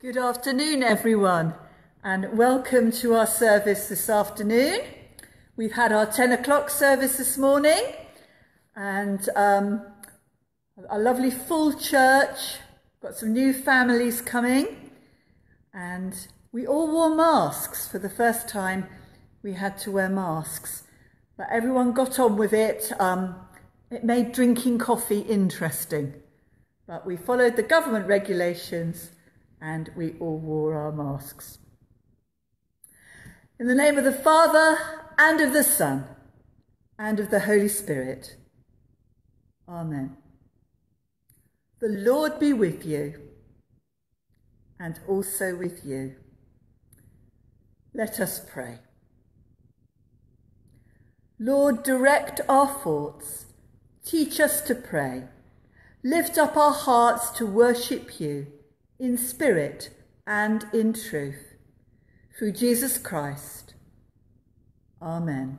Good afternoon, everyone, and welcome to our service this afternoon. We've had our 10 o'clock service this morning, and um, a lovely full church. Got some new families coming, and we all wore masks for the first time. We had to wear masks, but everyone got on with it. Um, it made drinking coffee interesting, but we followed the government regulations and we all wore our masks. In the name of the Father, and of the Son, and of the Holy Spirit. Amen. The Lord be with you, and also with you. Let us pray. Lord, direct our thoughts, teach us to pray, lift up our hearts to worship you in spirit and in truth. Through Jesus Christ. Amen.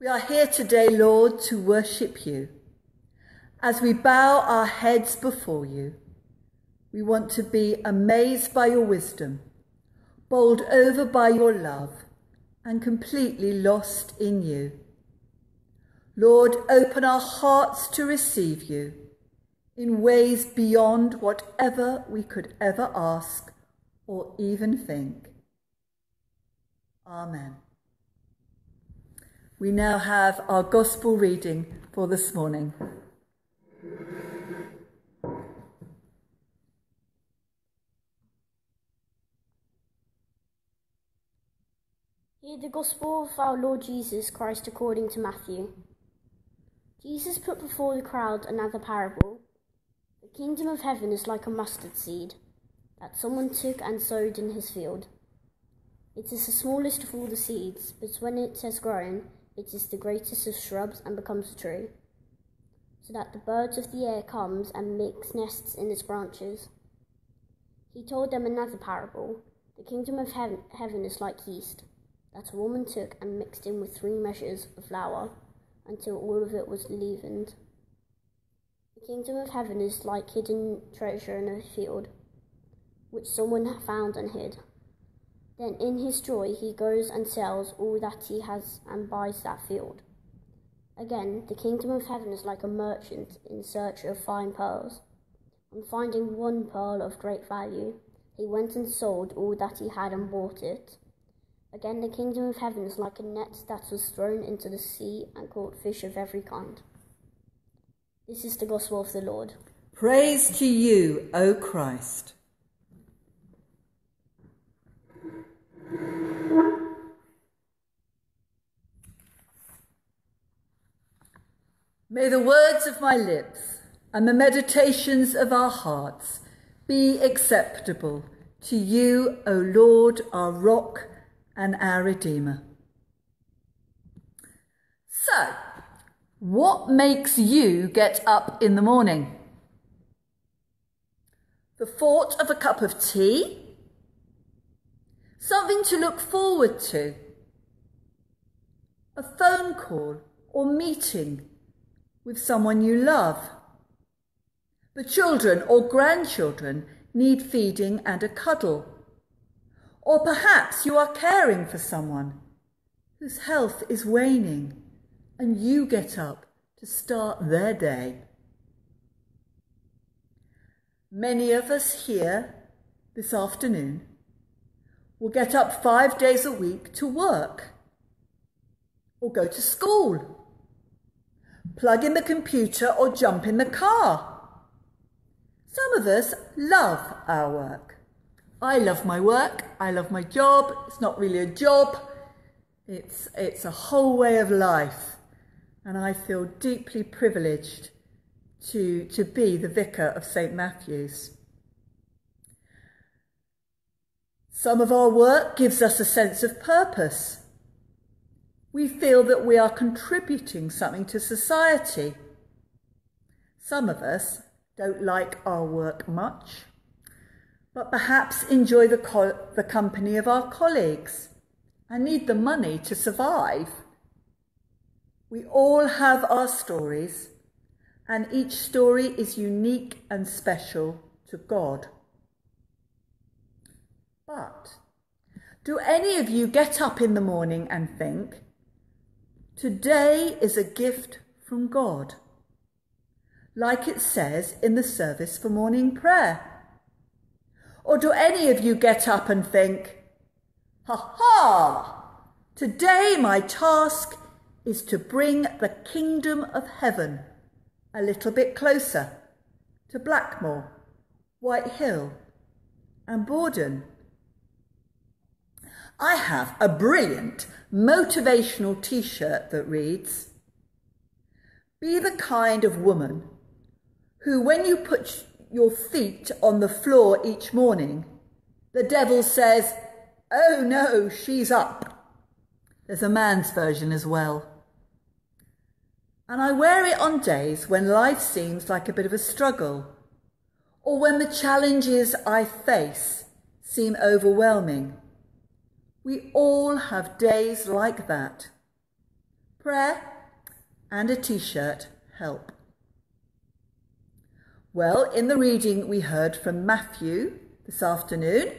We are here today, Lord, to worship you. As we bow our heads before you, we want to be amazed by your wisdom, bowled over by your love, and completely lost in you. Lord, open our hearts to receive you in ways beyond whatever we could ever ask or even think. Amen. We now have our gospel reading for this morning. Hear the gospel of our Lord Jesus Christ according to Matthew. Jesus put before the crowd another parable kingdom of heaven is like a mustard seed that someone took and sowed in his field. It is the smallest of all the seeds, but when it has grown, it is the greatest of shrubs and becomes a tree, so that the birds of the air comes and makes nests in its branches. He told them another parable. The kingdom of heaven, heaven is like yeast that a woman took and mixed in with three measures of flour until all of it was leavened. The kingdom of heaven is like hidden treasure in a field, which someone found and hid. Then in his joy he goes and sells all that he has and buys that field. Again, the kingdom of heaven is like a merchant in search of fine pearls. On finding one pearl of great value, he went and sold all that he had and bought it. Again, the kingdom of heaven is like a net that was thrown into the sea and caught fish of every kind. This is the gospel of the Lord. Praise to you, O Christ. May the words of my lips and the meditations of our hearts be acceptable to you, O Lord, our rock and our Redeemer. So, what makes you get up in the morning? The thought of a cup of tea? Something to look forward to? A phone call or meeting with someone you love? The children or grandchildren need feeding and a cuddle. Or perhaps you are caring for someone whose health is waning and you get up to start their day. Many of us here this afternoon will get up five days a week to work or go to school, plug in the computer or jump in the car. Some of us love our work. I love my work, I love my job. It's not really a job, it's, it's a whole way of life and I feel deeply privileged to, to be the vicar of St Matthew's. Some of our work gives us a sense of purpose. We feel that we are contributing something to society. Some of us don't like our work much, but perhaps enjoy the, co the company of our colleagues and need the money to survive. We all have our stories, and each story is unique and special to God. But do any of you get up in the morning and think, today is a gift from God? Like it says in the service for morning prayer. Or do any of you get up and think, ha ha, today my task is to bring the kingdom of heaven a little bit closer to Blackmoor, White Hill and Bordon. I have a brilliant motivational t shirt that reads Be the kind of woman who, when you put your feet on the floor each morning, the devil says, Oh no, she's up. There's a man's version as well. And I wear it on days when life seems like a bit of a struggle, or when the challenges I face seem overwhelming. We all have days like that. Prayer and a t shirt help. Well, in the reading we heard from Matthew this afternoon,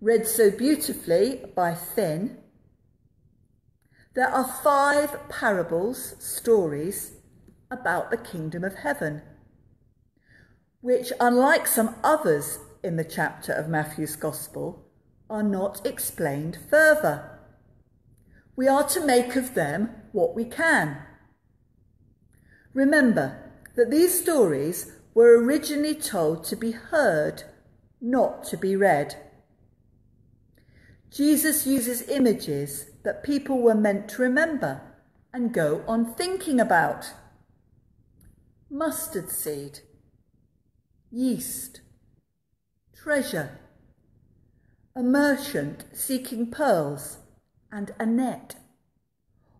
read so beautifully by Finn, there are five parables, stories about the kingdom of heaven, which, unlike some others in the chapter of Matthew's Gospel, are not explained further. We are to make of them what we can. Remember that these stories were originally told to be heard, not to be read. Jesus uses images that people were meant to remember and go on thinking about. Mustard seed, yeast, treasure, a merchant seeking pearls, and a net.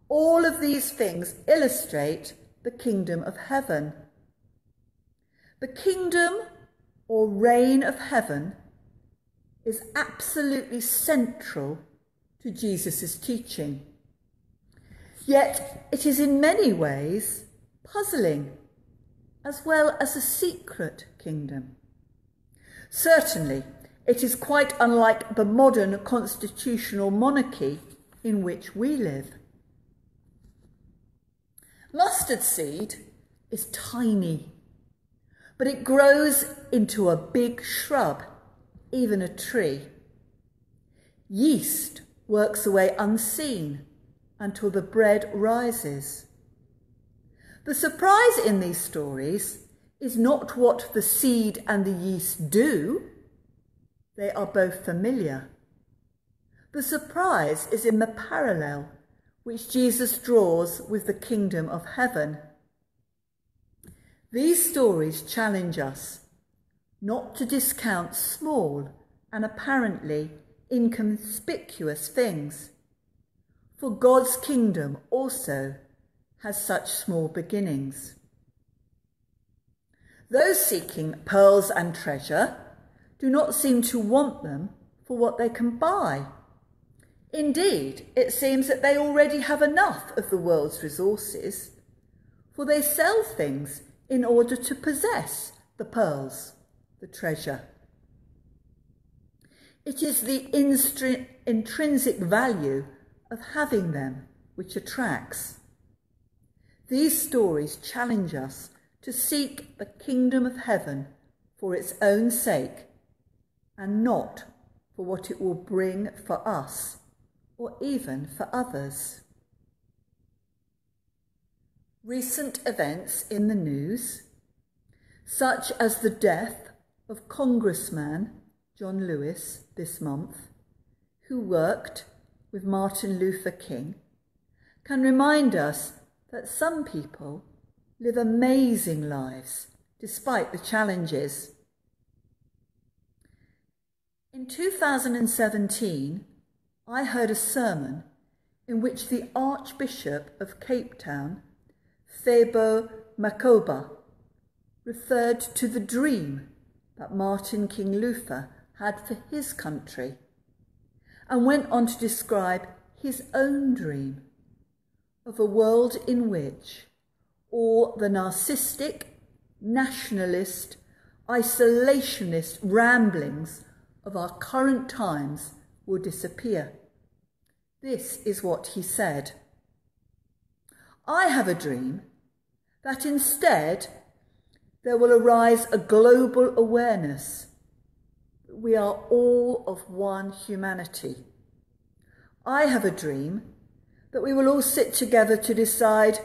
All of these things illustrate the kingdom of heaven. The kingdom or reign of heaven is absolutely central to Jesus' teaching. Yet it is in many ways puzzling, as well as a secret kingdom. Certainly, it is quite unlike the modern constitutional monarchy in which we live. Mustard seed is tiny, but it grows into a big shrub, even a tree. Yeast works away unseen until the bread rises. The surprise in these stories is not what the seed and the yeast do, they are both familiar. The surprise is in the parallel which Jesus draws with the kingdom of heaven. These stories challenge us not to discount small and apparently inconspicuous things. For God's kingdom also has such small beginnings. Those seeking pearls and treasure do not seem to want them for what they can buy. Indeed, it seems that they already have enough of the world's resources, for they sell things in order to possess the pearls, the treasure. It is the intrinsic value of having them which attracts. These stories challenge us to seek the kingdom of heaven for its own sake and not for what it will bring for us or even for others. Recent events in the news, such as the death of Congressman John Lewis this month, who worked with Martin Luther King, can remind us that some people live amazing lives despite the challenges. In 2017, I heard a sermon in which the Archbishop of Cape Town, Thabo Makgoba, referred to the dream that Martin King Luther had for his country and went on to describe his own dream of a world in which all the narcissistic nationalist, isolationist ramblings of our current times will disappear. This is what he said. I have a dream that instead there will arise a global awareness that we are all of one humanity. I have a dream that we will all sit together to decide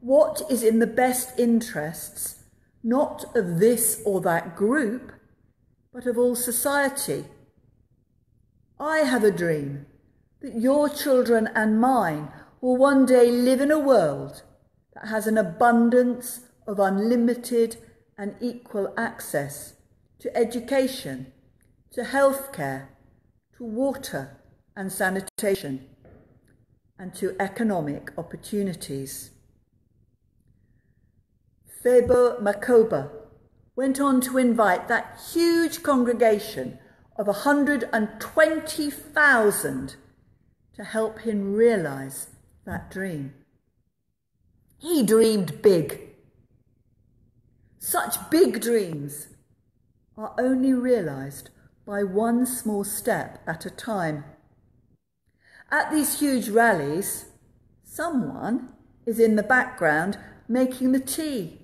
what is in the best interests, not of this or that group, but of all society. I have a dream that your children and mine will one day live in a world that has an abundance of unlimited and equal access to education, to healthcare, to water and sanitation, and to economic opportunities. Thabo Makgoba went on to invite that huge congregation of 120,000 to help him realize that dream. He dreamed big. Such big dreams are only realized by one small step at a time. At these huge rallies, someone is in the background making the tea,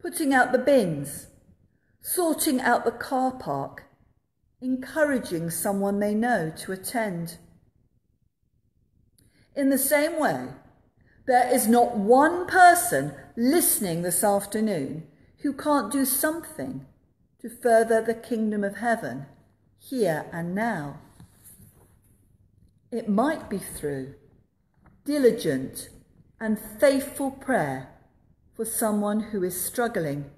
putting out the bins, sorting out the car park, encouraging someone they know to attend. In the same way, there is not one person listening this afternoon who can't do something to further the kingdom of heaven here and now. It might be through diligent and faithful prayer for someone who is struggling.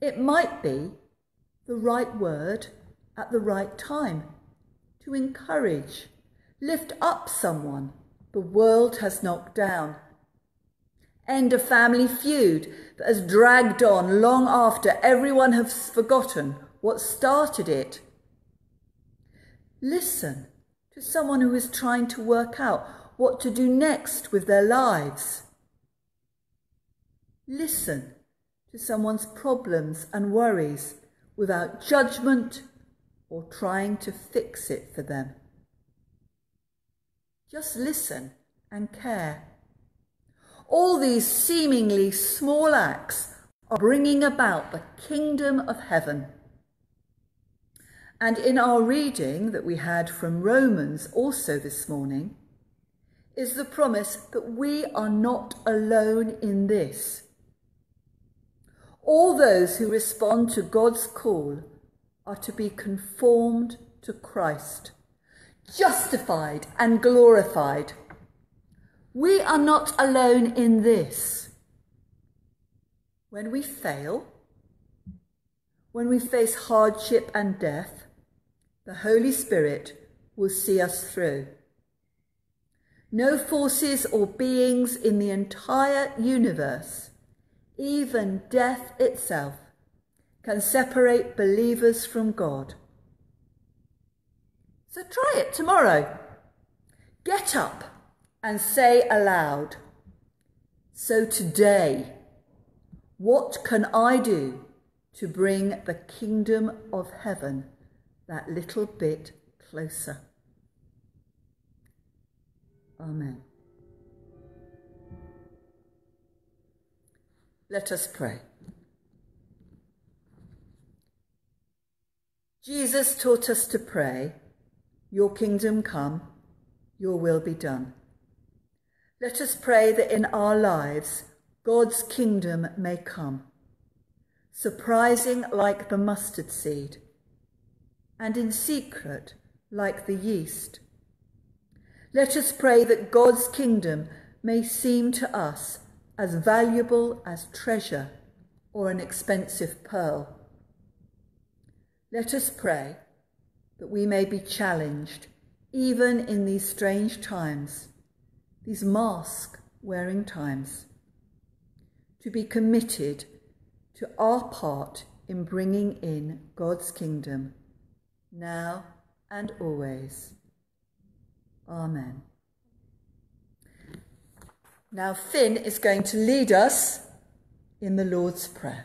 It might be the right word at the right time to encourage, lift up someone the world has knocked down end a family feud that has dragged on long after everyone has forgotten what started it. Listen to someone who is trying to work out what to do next with their lives. Listen to someone's problems and worries without judgment or trying to fix it for them. Just listen and care. All these seemingly small acts are bringing about the kingdom of heaven. And in our reading that we had from Romans also this morning, is the promise that we are not alone in this. All those who respond to God's call are to be conformed to Christ, justified and glorified we are not alone in this. When we fail, when we face hardship and death, the Holy Spirit will see us through. No forces or beings in the entire universe, even death itself, can separate believers from God. So try it tomorrow. Get up and say aloud, So today, what can I do to bring the kingdom of heaven that little bit closer? Amen. Let us pray. Jesus taught us to pray, Your kingdom come, your will be done. Let us pray that in our lives God's kingdom may come, surprising like the mustard seed, and in secret like the yeast. Let us pray that God's kingdom may seem to us as valuable as treasure or an expensive pearl. Let us pray that we may be challenged, even in these strange times, these mask wearing times, to be committed to our part in bringing in God's kingdom now and always. Amen. Now, Finn is going to lead us in the Lord's Prayer.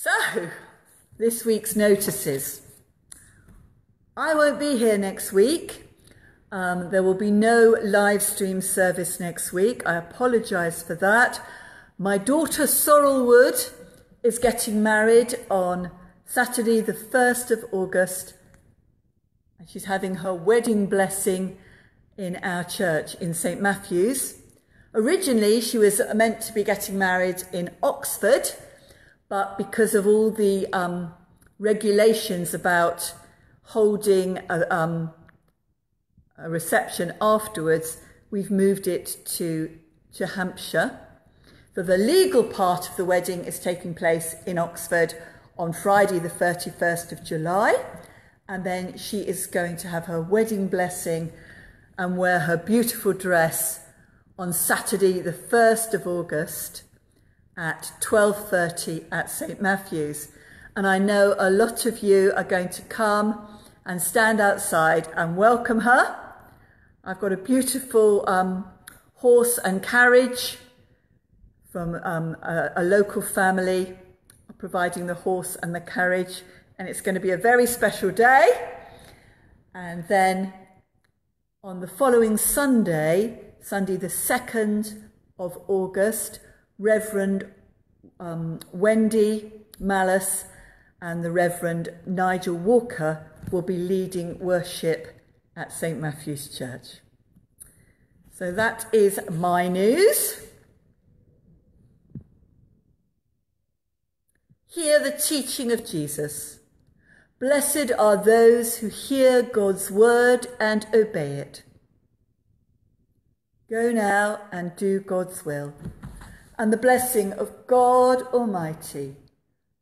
So, this week's notices. I won't be here next week. Um, there will be no live stream service next week. I apologise for that. My daughter Sorrel Wood is getting married on Saturday, the 1st of August. And she's having her wedding blessing in our church in St Matthew's. Originally, she was meant to be getting married in Oxford but because of all the um, regulations about holding a, um, a, reception afterwards, we've moved it to, to Hampshire. So the legal part of the wedding is taking place in Oxford on Friday, the 31st of July. And then she is going to have her wedding blessing and wear her beautiful dress on Saturday, the 1st of August at 12:30 at St Matthew's. And I know a lot of you are going to come and stand outside and welcome her. I've got a beautiful um, horse and carriage from um, a, a local family providing the horse and the carriage, and it's going to be a very special day. And then on the following Sunday, Sunday the 2nd of August, Reverend um, Wendy Malice and the Reverend Nigel Walker will be leading worship at St Matthew's Church. So that is my news. Hear the teaching of Jesus. Blessed are those who hear God's word and obey it. Go now and do God's will and the blessing of God Almighty,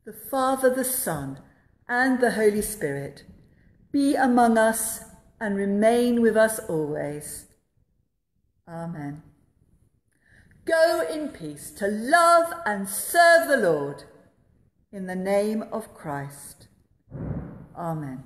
the Father, the Son, and the Holy Spirit be among us and remain with us always. Amen. Go in peace to love and serve the Lord in the name of Christ. Amen.